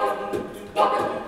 walking, walking.